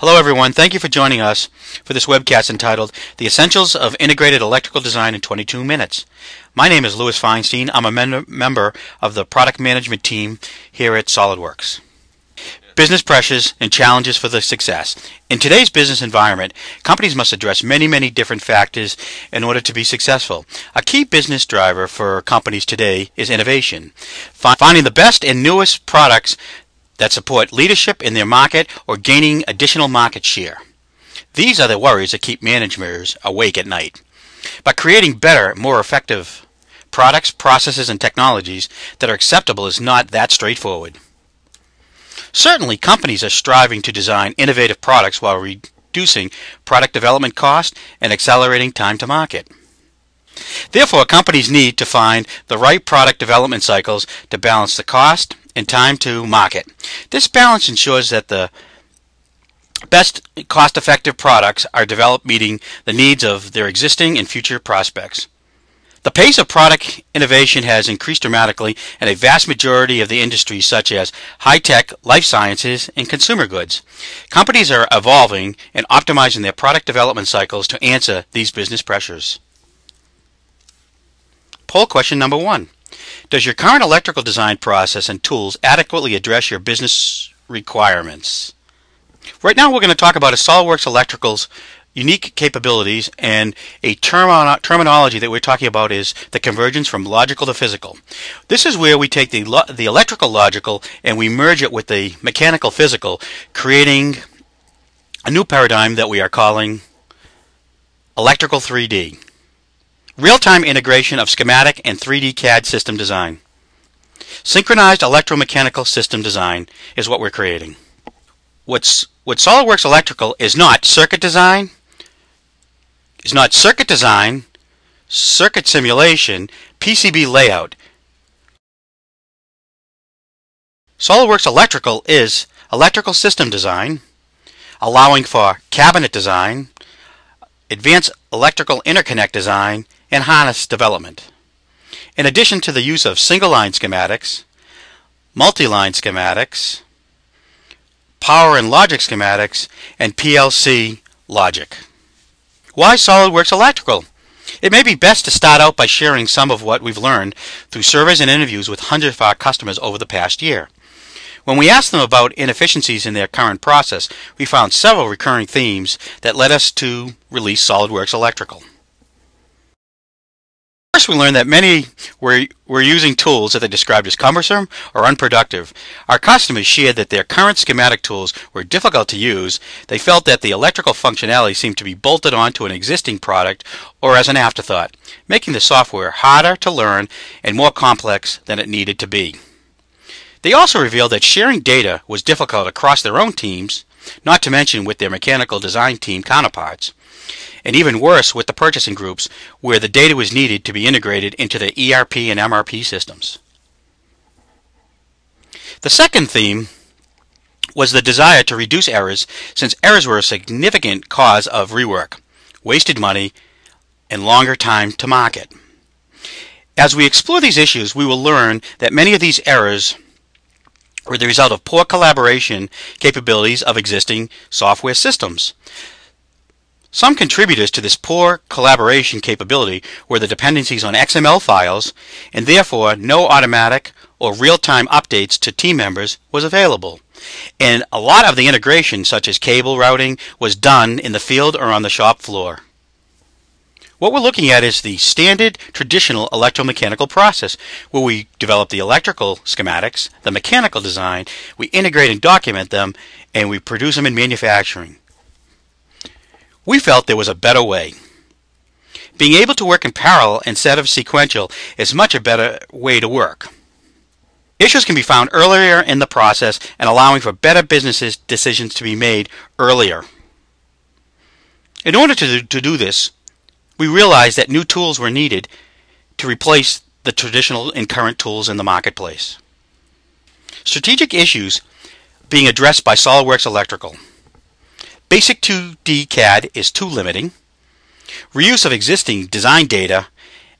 Hello everyone, thank you for joining us for this webcast entitled The Essentials of Integrated Electrical Design in 22 Minutes. My name is Louis Feinstein. I'm a men- member of the product management team here at SolidWorks. Business pressures and challenges for the success. In today's business environment, companies must address many, many different factors in order to be successful. A key business driver for companies today is innovation. Finding the best and newest products that support leadership in their market or gaining additional market share. These are the worries that keep managers awake at night. By creating better, more effective products, processes, and technologies that are acceptable is not that straightforward. Certainly, companies are striving to design innovative products while reducing product development cost and accelerating time to market. Therefore, companies need to find the right product development cycles to balance the cost and time to market. This balance ensures that the best cost effective products are developed meeting the needs of their existing and future prospects. The pace of product innovation has increased dramatically in a vast majority of the industries such as high tech, life sciences, and consumer goods. Companies are evolving and optimizing their product development cycles to answer these business pressures. Poll question number one. Does your current electrical design process and tools adequately address your business requirements? Right now we're going to talk about a SOLIDWORKS Electrical's unique capabilities and a term terminology that we're talking about is the convergence from logical to physical. This is where we take the, the electrical logical and we merge it with the mechanical physical, creating a new paradigm that we are calling electrical 3D. Real-time integration of schematic and 3D CAD system design. Synchronized electromechanical system design is what we're creating. What's what SolidWorks Electrical is not circuit design, is not circuit design, circuit simulation, PCB layout. SolidWorks Electrical is electrical system design, allowing for cabinet design, advanced electrical interconnect design, and harness development. In addition to the use of single-line schematics, multi-line schematics, power and logic schematics, and PLC logic. Why SolidWorks Electrical? It may be best to start out by sharing some of what we've learned through surveys and interviews with hundreds of our customers over the past year. When we asked them about inefficiencies in their current process, we found several recurring themes that led us to release SolidWorks Electrical. We learned that many were, were using tools that they described as cumbersome or unproductive. Our customers shared that their current schematic tools were difficult to use. They felt that the electrical functionality seemed to be bolted onto an existing product or as an afterthought, making the software harder to learn and more complex than it needed to be. They also revealed that sharing data was difficult across their own teams, not to mention with their mechanical design team counterparts and even worse with the purchasing groups, where the data was needed to be integrated into the ERP and MRP systems. The second theme was the desire to reduce errors, since errors were a significant cause of rework, wasted money, and longer time to market. As we explore these issues, we will learn that many of these errors were the result of poor collaboration capabilities of existing software systems. Some contributors to this poor collaboration capability were the dependencies on XML files, and therefore no automatic or real-time updates to team members was available. And a lot of the integration, such as cable routing, was done in the field or on the shop floor. What we're looking at is the standard traditional electromechanical process where we develop the electrical schematics, the mechanical design, we integrate and document them, and we produce them in manufacturing. We felt there was a better way. Being able to work in parallel instead of sequential is much a better way to work. Issues can be found earlier in the process and allowing for better business decisions to be made earlier. In order to, to do this, we realized that new tools were needed to replace the traditional and current tools in the marketplace. Strategic issues being addressed by SOLIDWORKS Electrical. Basic 2D CAD is too limiting. Reuse of existing design data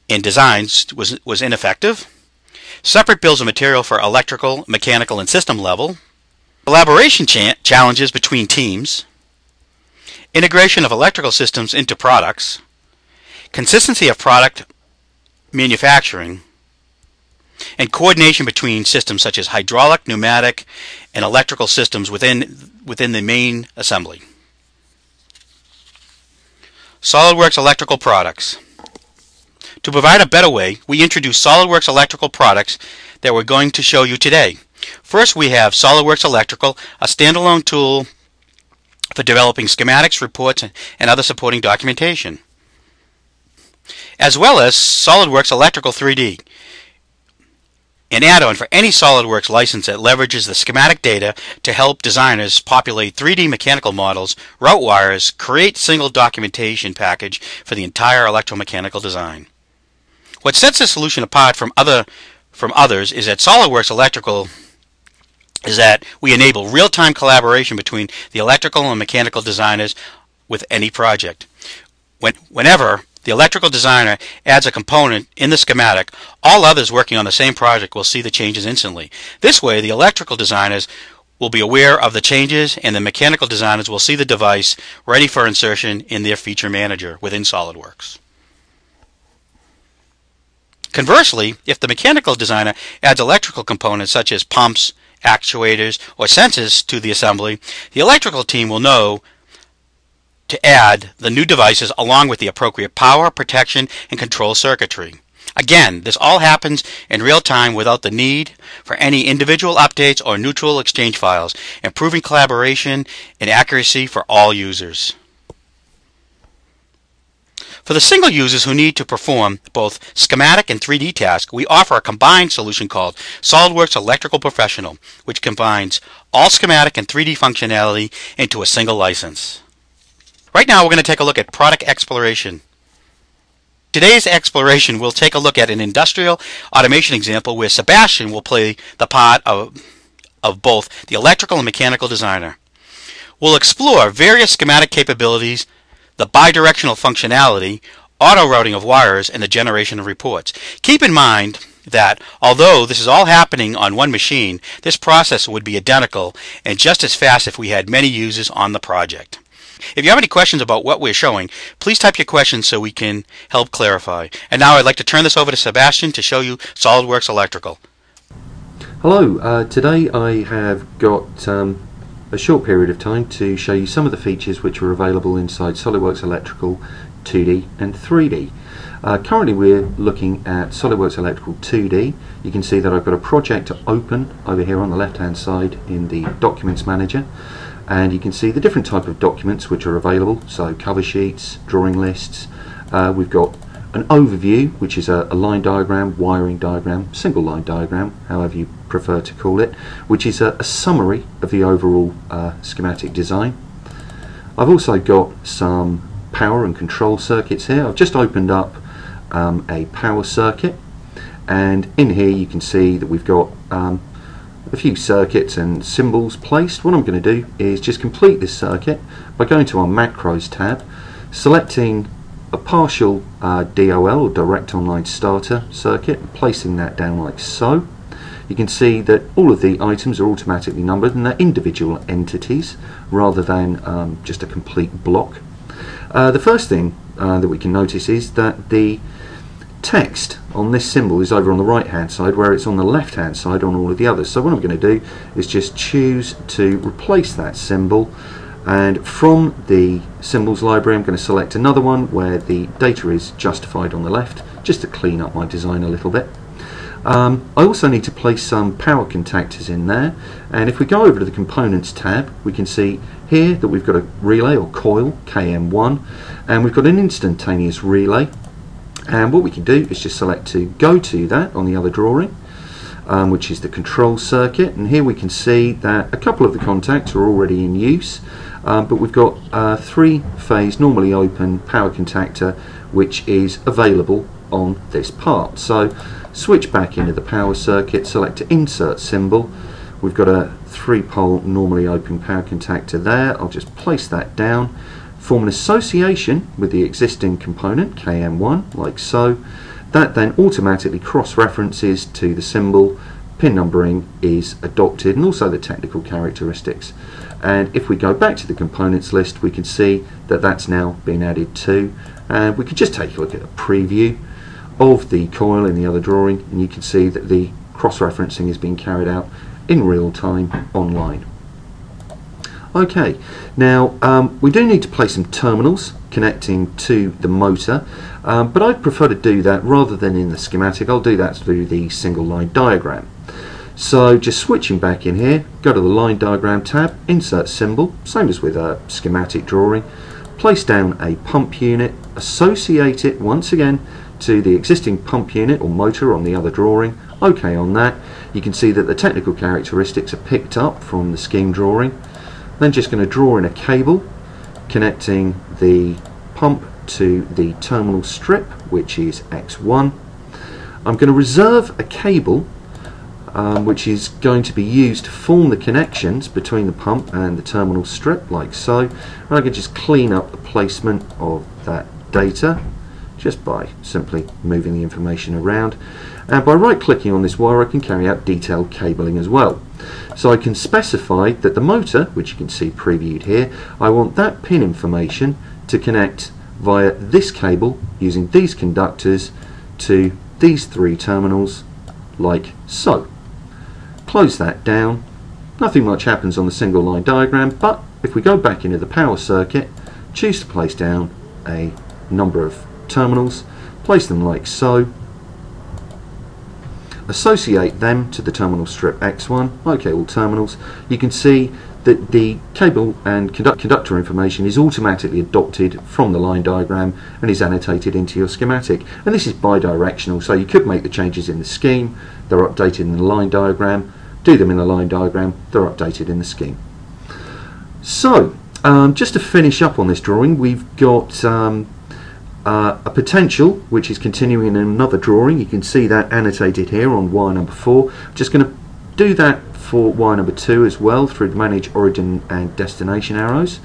and designs was, was ineffective. Separate bills of material for electrical, mechanical, and system level. Collaboration cha challenges between teams. integration of electrical systems into products, consistency of product manufacturing, and coordination between systems such as hydraulic, pneumatic, and electrical systems within, within the main assembly. SOLIDWORKS electrical products. To provide a better way, we introduce SOLIDWORKS electrical products that we're going to show you today. First, we have SOLIDWORKS Electrical, a standalone tool for developing schematics, reports, and other supporting documentation. As well as SOLIDWORKS Electrical 3D, an add-on for any SOLIDWORKS license that leverages the schematic data to help designers populate 3D mechanical models, route wires, create single documentation package for the entire electromechanical design. What sets this solution apart from other from others is that SOLIDWORKS Electrical is that we enable real-time collaboration between the electrical and mechanical designers with any project. When, whenever the electrical designer adds a component in the schematic, all others working on the same project will see the changes instantly. This way, the electrical designers will be aware of the changes and the mechanical designers will see the device ready for insertion in their feature manager within SOLIDWORKS. Conversely, if the mechanical designer adds electrical components such as pumps, actuators, or sensors to the assembly, the electrical team will know to add the new devices along with the appropriate power, protection, and control circuitry. Again, this all happens in real time without the need for any individual updates or neutral exchange files, improving collaboration and accuracy for all users. For the single users who need to perform both schematic and 3D tasks, we offer a combined solution called SOLIDWORKS Electrical Professional, which combines all schematic and 3D functionality into a single license. Right now we're going to take a look at product exploration. Today's exploration we'll take a look at an industrial automation example where Sebastian will play the part of, of both the electrical and mechanical designer. We'll explore various schematic capabilities the bidirectional functionality, auto routing of wires, and the generation of reports. Keep in mind that although this is all happening on one machine, this process would be identical and just as fast if we had many users on the project. If you have any questions about what we're showing, please type your questions so we can help clarify. And now I'd like to turn this over to Sebastian to show you SOLIDWORKS Electrical. Hello, uh, today I have got um, a short period of time to show you some of the features which are available inside SOLIDWORKS Electrical 2D and 3D. Uh, currently we're looking at SOLIDWORKS Electrical 2D. You can see that I've got a project to open over here on the left hand side in the Documents Manager and you can see the different type of documents which are available so cover sheets, drawing lists, uh, we've got an overview, which is a, a, line diagram, wiring diagram, single line diagram, however you prefer to call it, which is a, a summary of the overall uh, schematic design. I've also got some power and control circuits here. I've just opened up um, a power circuit and in here you can see that we've got um, a few circuits and symbols placed. What I'm going to do is just complete this circuit by going to our macros tab, selecting a partial uh, DOL or direct online starter circuit and placing that down like so you can see that all of the items are automatically numbered and they're individual entities rather than um, just a complete block. Uh, the first thing uh, that we can notice is that the text on this symbol is over on the right hand side where it's on the left hand side on all of the others. So what I'm going to do is just choose to replace that symbol and from the symbols library I'm going to select another one where the data is justified on the left just to clean up my design a little bit. Um, I also need to place some power contactors in there and if we go over to the components tab we can see here that we've got a relay or coil KM1 and we've got an instantaneous relay and what we can do is just select to go to that on the other drawing um, which is the control circuit. And here we can see that a couple of the contacts are already in use um, but we've got a three phase normally open power contactor which is available on this part. So switch back into the power circuit select to insert symbol. We've got a three pole normally open power contactor there. I'll just place that down form an association with the existing component KM1 like so that then automatically cross-references to the symbol pin numbering is adopted and also the technical characteristics and if we go back to the components list we can see that that's now been added to and we could just take a look at a preview of the coil in the other drawing and you can see that the cross-referencing is being carried out in real time online. Okay, now um, we do need to place some terminals connecting to the motor, um, but I'd prefer to do that rather than in the schematic. I'll do that through the single line diagram. So just switching back in here, go to the line diagram tab, insert symbol, same as with a schematic drawing, place down a pump unit, associate it once again to the existing pump unit or motor on the other drawing, OK on that. You can see that the technical characteristics are picked up from the scheme drawing. Then just going to draw in a cable connecting the pump to the terminal strip, which is X1. I'm going to reserve a cable um, which is going to be used to form the connections between the pump and the terminal strip, like so. And I can just clean up the placement of that data just by simply moving the information around. And by right clicking on this wire I can carry out detailed cabling as well. So I can specify that the motor, which you can see previewed here, I want that pin information to connect via this cable using these conductors to these three terminals like so. Close that down. Nothing much happens on the single line diagram but if we go back into the power circuit choose to place down a number of terminals, place them like so, associate them to the terminal strip X1, okay all terminals, you can see that the cable and conductor information is automatically adopted from the line diagram and is annotated into your schematic. And this is bidirectional so you could make the changes in the scheme, they're updated in the line diagram, do them in the line diagram, they're updated in the scheme. So um, just to finish up on this drawing we've got um, uh, a potential which is continuing in another drawing. You can see that annotated here on wire number 4 just going to do that for wire number 2 as well through the manage origin and destination arrows.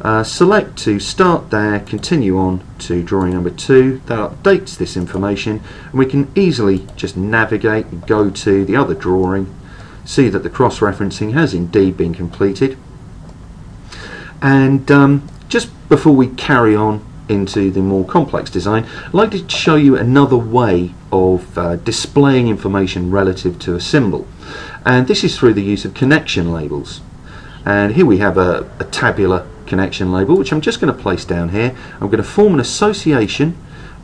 Uh, select to start there continue on to drawing number 2 that updates this information and we can easily just navigate and go to the other drawing see that the cross-referencing has indeed been completed. And um, just before we carry on into the more complex design, I'd like to show you another way of uh, displaying information relative to a symbol. And this is through the use of connection labels. And here we have a, a tabular connection label, which I'm just going to place down here. I'm going to form an association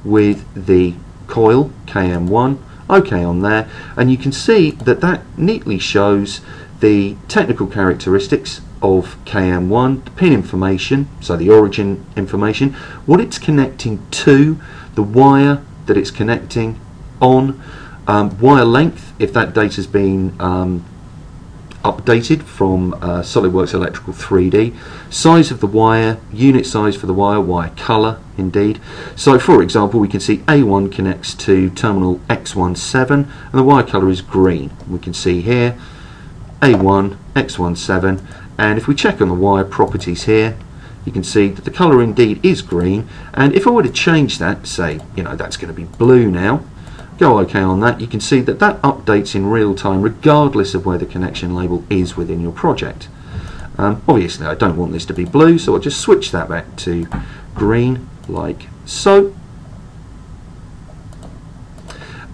with the coil KM1, OK on there, and you can see that that neatly shows the technical characteristics of KM1, the pin information, so the origin information, what it's connecting to, the wire that it's connecting on, um, wire length, if that data has been um, updated from uh, SolidWorks Electrical 3D, size of the wire, unit size for the wire, wire colour indeed. So for example we can see A1 connects to terminal X17 and the wire colour is green. We can see here A1, X17 and if we check on the wire properties here you can see that the colour indeed is green. And if I were to change that say you know that's going to be blue now go OK on that you can see that that updates in real time regardless of where the connection label is within your project. Um, obviously I don't want this to be blue so I'll just switch that back to green like so.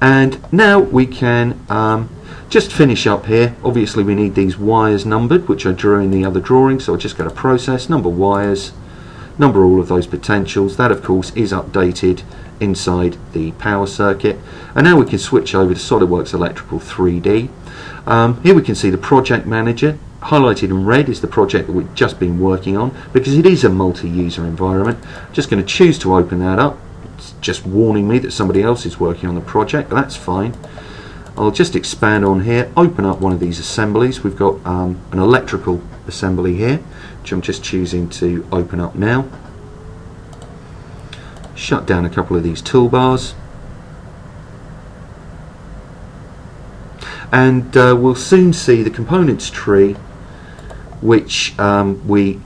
And now we can um, just finish up here, obviously we need these wires numbered, which I drew in the other drawing, so I'll just go to process, number wires, number all of those potentials. That of course is updated inside the power circuit. And now we can switch over to SOLIDWORKS Electrical 3D. Um, here we can see the project manager. Highlighted in red is the project that we've just been working on because it is a multi-user environment. Just going to choose to open that up. It's just warning me that somebody else is working on the project, but that's fine. I'll just expand on here, open up one of these assemblies. We've got um, an electrical assembly here, which I'm just choosing to open up now. Shut down a couple of these toolbars. And uh, we'll soon see the components tree which um, we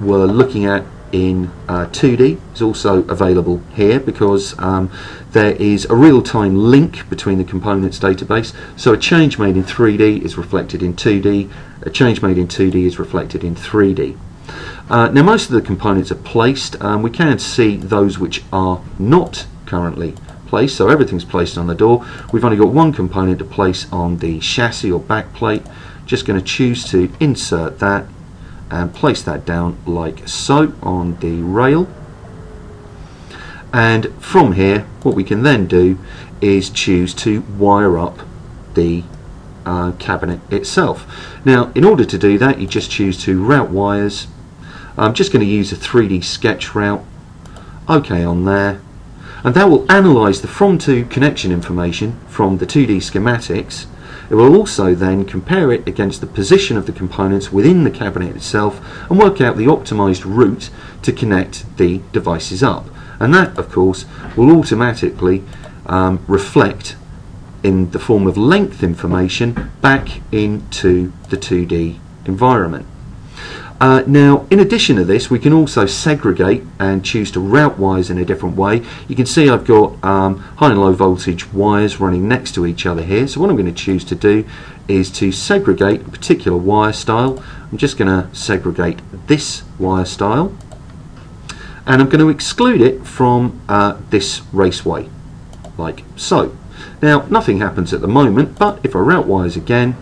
were looking at in uh, 2D is also available here because um, there is a real-time link between the components database. So a change made in 3D is reflected in 2D, a change made in 2D is reflected in 3D. Uh, now most of the components are placed. Um, we can see those which are not currently placed, so everything's placed on the door. We've only got one component to place on the chassis or back plate. Just going to choose to insert that and place that down like so on the rail. And from here what we can then do is choose to wire up the uh, cabinet itself. Now in order to do that you just choose to route wires. I'm just going to use a 3D sketch route. OK on there. And that will analyze the from to connection information from the 2D schematics it will also then compare it against the position of the components within the cabinet itself and work out the optimized route to connect the devices up. And that, of course, will automatically um, reflect in the form of length information back into the 2D environment. Uh, now, in addition to this, we can also segregate and choose to route wires in a different way. You can see I've got um, high and low voltage wires running next to each other here. So what I'm going to choose to do is to segregate a particular wire style. I'm just going to segregate this wire style and I'm going to exclude it from uh, this raceway, like so. Now, nothing happens at the moment, but if I route wires again,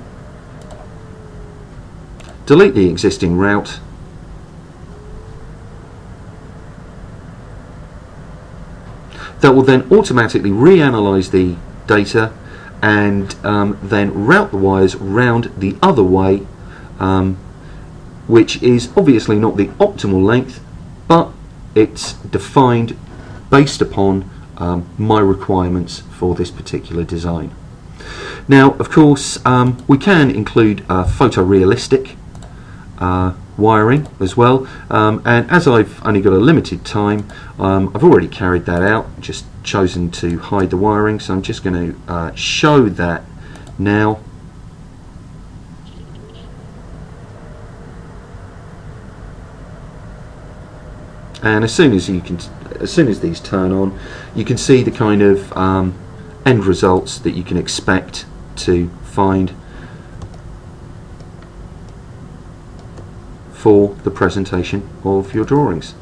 delete the existing route that will then automatically reanalyze the data and um, then route the wires round the other way um, which is obviously not the optimal length but it's defined based upon um, my requirements for this particular design. Now of course um, we can include uh, photorealistic uh, wiring as well. Um, and as I've only got a limited time um, I've already carried that out just chosen to hide the wiring. So I'm just going to uh, show that now. And as soon as you can as soon as these turn on you can see the kind of um, end results that you can expect to find for the presentation of your drawings.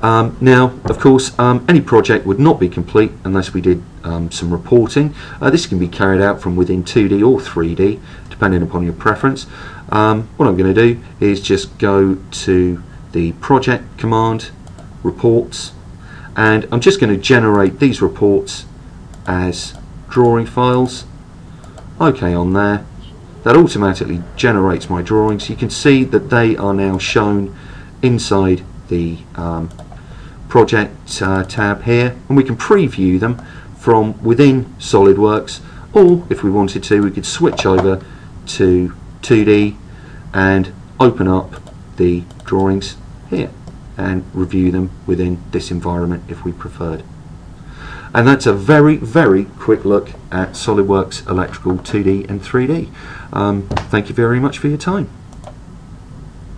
Um, now, of course, um, any project would not be complete unless we did um, some reporting. Uh, this can be carried out from within 2D or 3D, depending upon your preference. Um, what I'm going to do is just go to the project command, reports, and I'm just going to generate these reports as drawing files. OK on there that automatically generates my drawings. You can see that they are now shown inside the um, project uh, tab here and we can preview them from within SolidWorks or if we wanted to we could switch over to 2D and open up the drawings here and review them within this environment if we preferred. And that's a very, very quick look at SolidWorks Electrical 2D and 3D. Um, thank you very much for your time.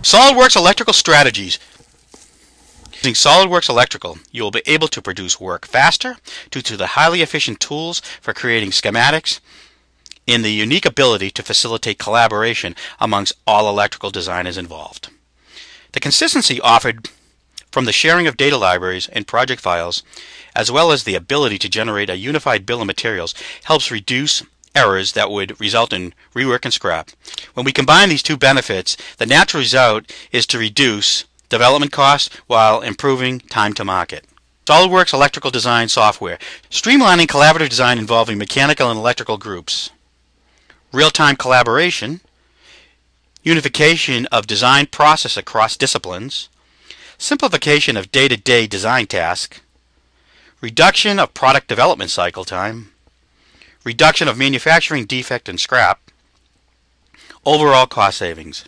SolidWorks Electrical Strategies. Using SolidWorks Electrical, you will be able to produce work faster due to the highly efficient tools for creating schematics and the unique ability to facilitate collaboration amongst all electrical designers involved. The consistency offered from the sharing of data libraries and project files, as well as the ability to generate a unified bill of materials, helps reduce errors that would result in rework and scrap. When we combine these two benefits, the natural result is to reduce development costs while improving time to market. SOLIDWORKS electrical design software, streamlining collaborative design involving mechanical and electrical groups, real-time collaboration, unification of design process across disciplines, simplification of day-to-day -day design tasks, reduction of product development cycle time, reduction of manufacturing defect and scrap, overall cost savings.